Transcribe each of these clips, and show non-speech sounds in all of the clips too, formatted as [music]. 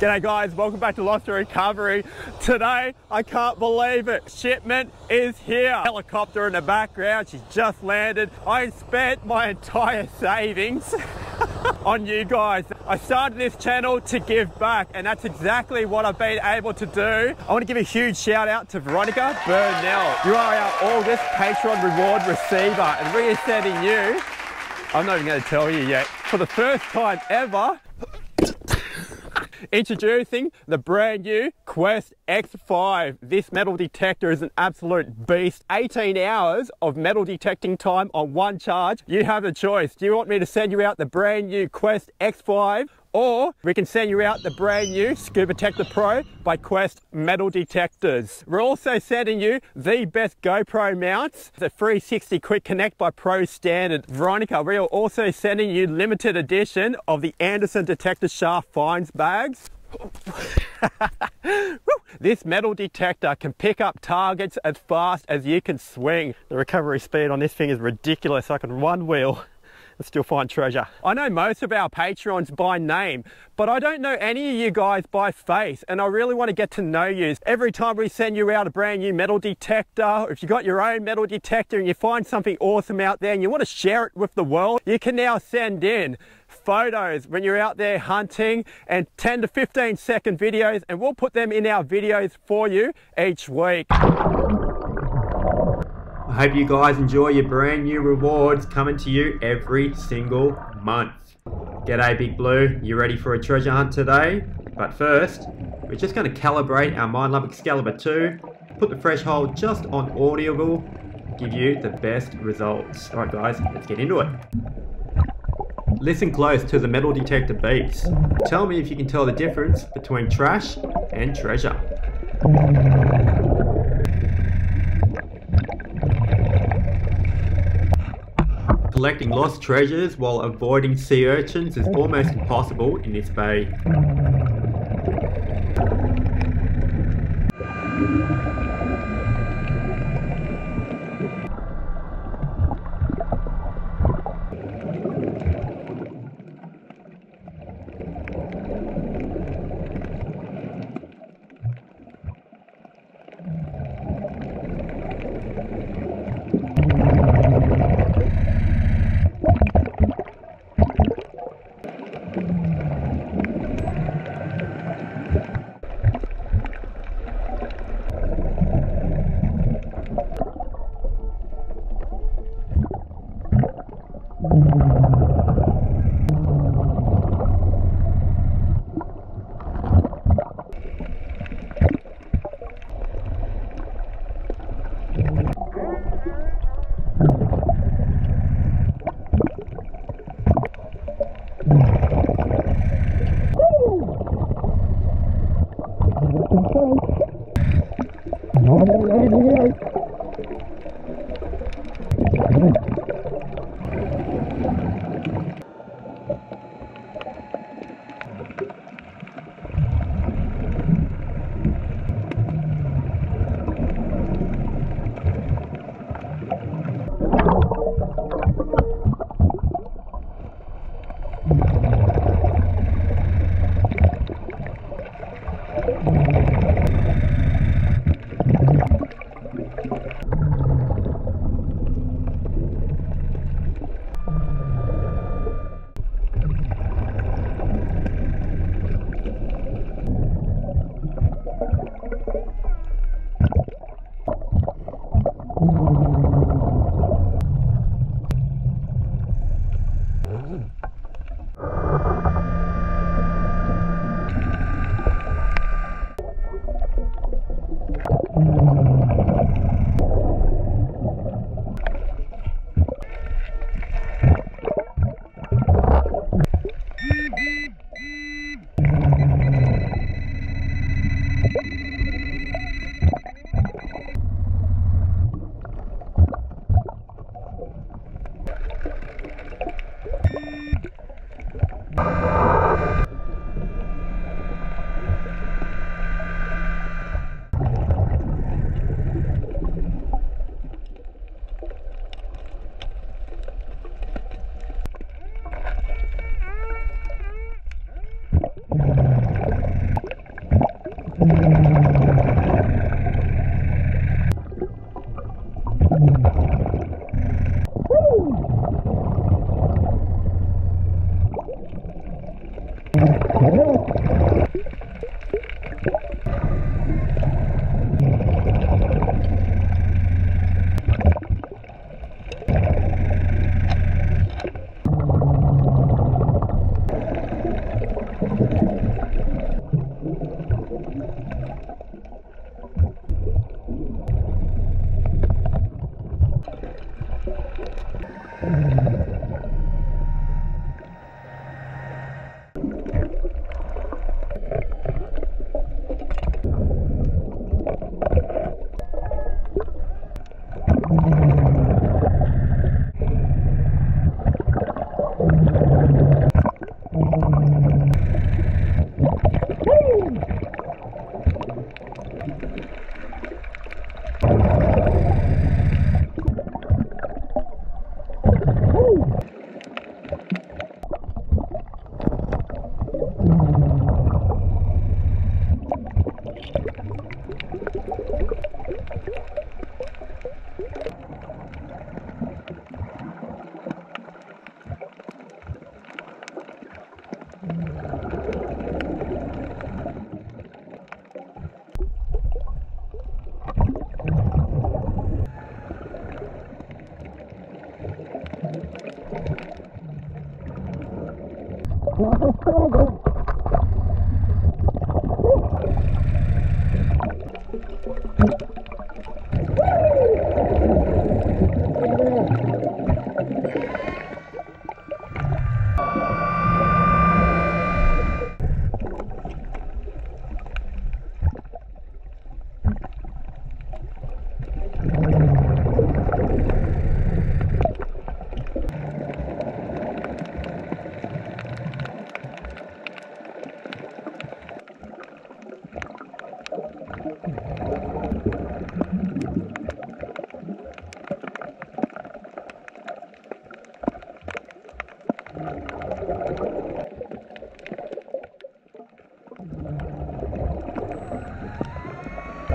G'day guys, welcome back to Lost and Recovery. Today, I can't believe it, shipment is here. Helicopter in the background, she's just landed. I spent my entire savings [laughs] on you guys. I started this channel to give back and that's exactly what I've been able to do. I want to give a huge shout out to Veronica Burnell. You are our August Patreon reward receiver and we are sending you, I'm not even going to tell you yet, for the first time ever, Introducing the brand new Quest X5. This metal detector is an absolute beast. 18 hours of metal detecting time on one charge. You have a choice. Do you want me to send you out the brand new Quest X5 or we can send you out the brand new Scuba Tector Pro by Quest Metal Detectors. We're also sending you the best GoPro mounts, the 360 Quick Connect by Pro Standard. Veronica, we are also sending you limited edition of the Anderson Detector Shaft Finds bags. [laughs] this metal detector can pick up targets as fast as you can swing. The recovery speed on this thing is ridiculous. I can one wheel and still find treasure. I know most of our Patrons by name, but I don't know any of you guys by face, and I really want to get to know you. Every time we send you out a brand new metal detector, or if you got your own metal detector and you find something awesome out there and you want to share it with the world, you can now send in photos when you're out there hunting and 10 to 15 second videos and we'll put them in our videos for you each week. I hope you guys enjoy your brand new rewards coming to you every single month. G'day Big Blue, you ready for a treasure hunt today? But first, we're just going to calibrate our Minelab Excalibur 2, put the threshold just on audible, give you the best results. Alright guys, let's get into it. Listen close to the metal detector beeps. Tell me if you can tell the difference between trash and treasure. Collecting lost treasures while avoiding sea urchins is almost impossible in this bay.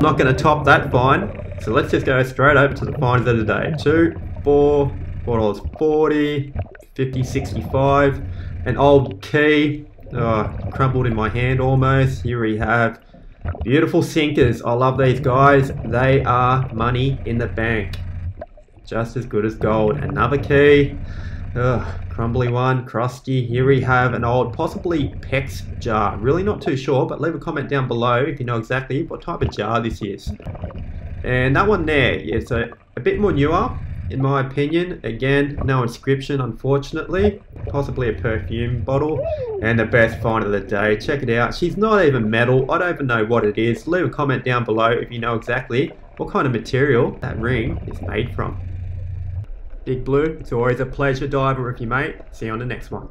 not going to top that fine. So let's just go straight over to the fines of the day. Two, four, four dollars forty, fifty, sixty-five. An old key, uh, oh, crumbled in my hand almost. Here we have beautiful sinkers. I love these guys. They are money in the bank. Just as good as gold. Another key. Ugh, crumbly one, crusty. Here we have an old, possibly PEX jar. Really not too sure, but leave a comment down below if you know exactly what type of jar this is. And that one there, it's a, a bit more newer, in my opinion. Again, no inscription, unfortunately. Possibly a perfume bottle. And the best find of the day. Check it out. She's not even metal. I don't even know what it is. Leave a comment down below if you know exactly what kind of material that ring is made from. Big Blue, it's always a pleasure diving with you, mate. See you on the next one.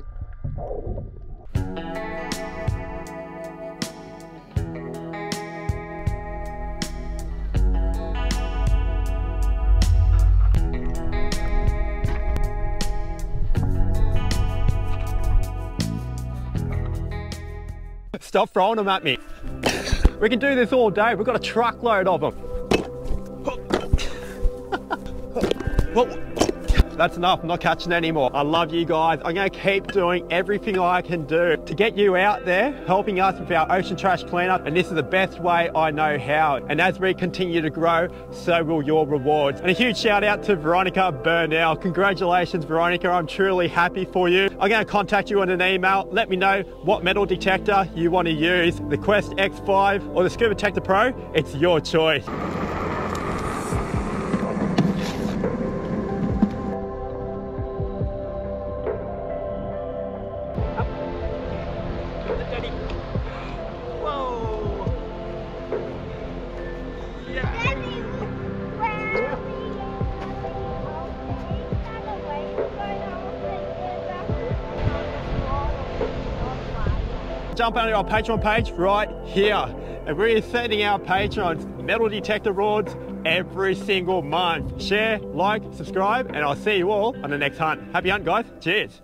Stop throwing them at me. We can do this all day. We've got a truckload of them. That's enough. I'm not catching anymore. I love you guys. I'm going to keep doing everything I can do to get you out there, helping us with our ocean trash cleanup. And this is the best way I know how. And as we continue to grow, so will your rewards. And a huge shout out to Veronica Burnell. Congratulations, Veronica. I'm truly happy for you. I'm going to contact you on an email. Let me know what metal detector you want to use, the Quest X5 or the Scuba Detector Pro. It's your choice. Jump onto our Patreon page right here. And we're sending our patrons metal detector rods every single month. Share, like, subscribe, and I'll see you all on the next hunt. Happy hunt, guys. Cheers.